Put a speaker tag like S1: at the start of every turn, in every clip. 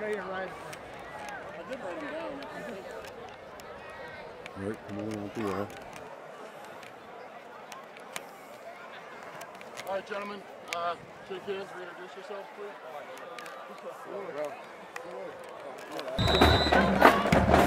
S1: you're right.
S2: Come on out the air.
S3: All right, gentlemen. Uh, shake hands. Reintroduce yourselves, please.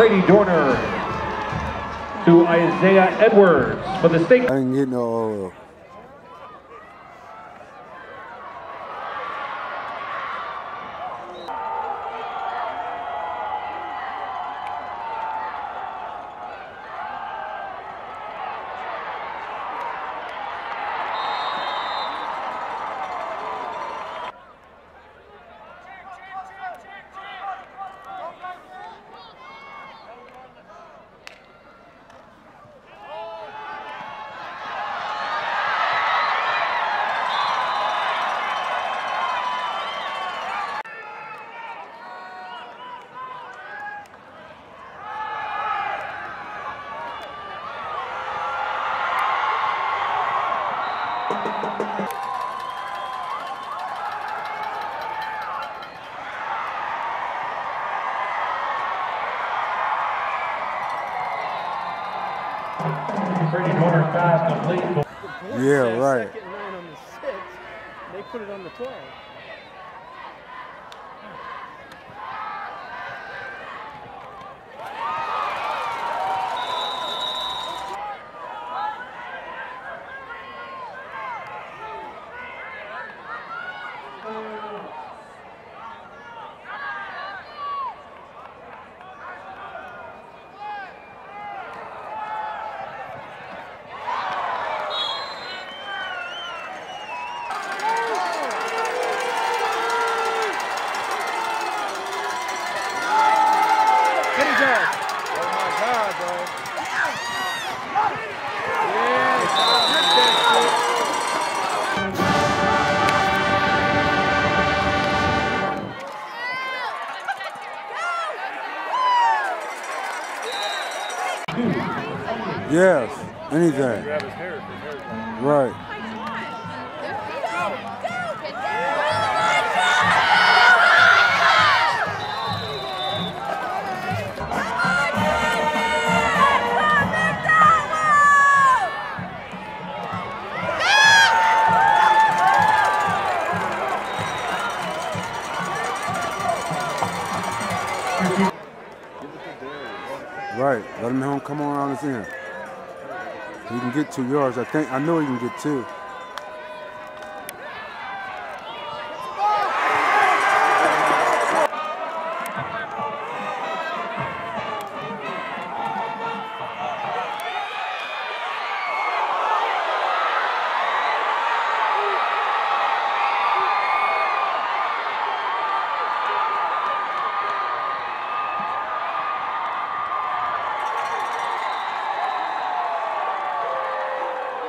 S4: Brady Dorner to Isaiah Edwards for the state.
S2: I didn't get no.
S1: Uh,
S2: Yeah, right.
S1: Second nine on the six. They put it on the 12.
S2: Yes, anything.
S3: Grab his hair. His hair's long.
S2: Right. Right. Let him home come on around his end. He can get two yards. I think I know he can get two.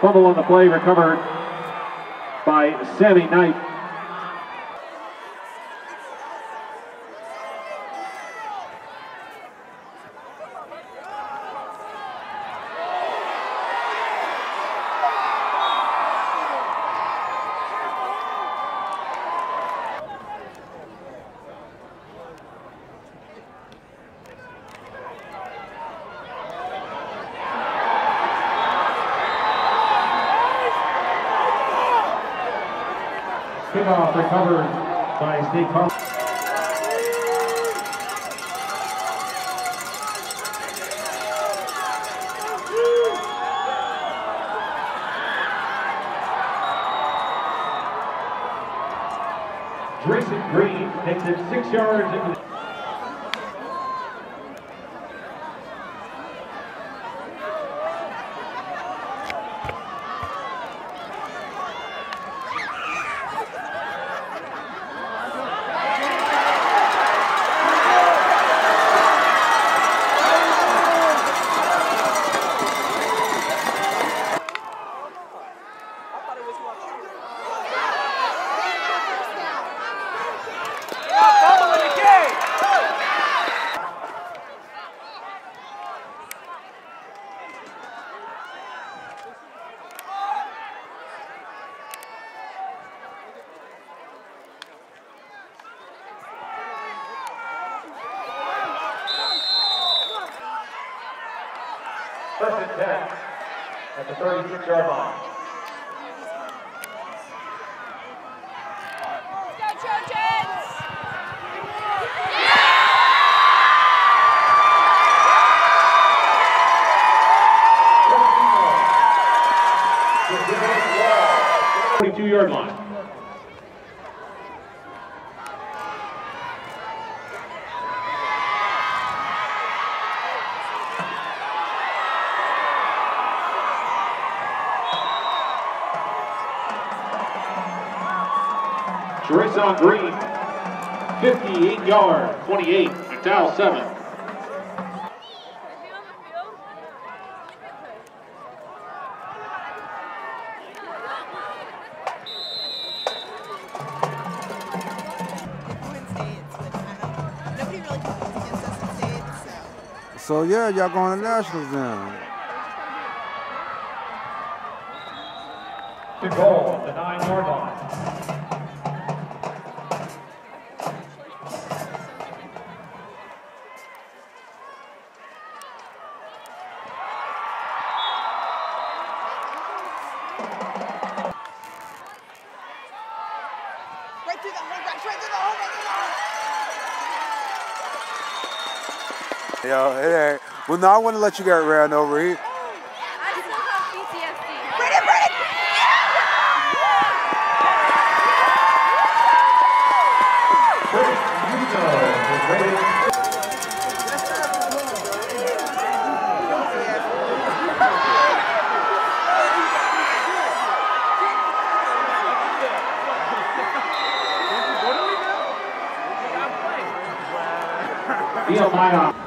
S4: Fumble on the play recovered by Sammy Knight. Kickoff recovered by Carl. Jason Green takes it six yards into the first and 10 at the 36 yard line.
S5: Let's go, Trojans!
S4: Twenty-two yard line. Teresa Green, 58 yard, 28, McDowell 7.
S5: Is he on the field?
S6: Win states, which I don't. Nobody really competes against us in states, so.
S2: So yeah, y'all going to nationals then.
S4: To goal at the nine yard line.
S2: Yo, it ain't. Well, now I want to let you get ran over. He,
S5: I still have